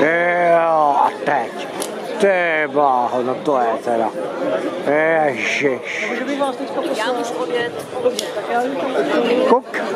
Jo, a teď. Ty bláho, no to je teda. Ježiš. Já můžu odjet. Kuk.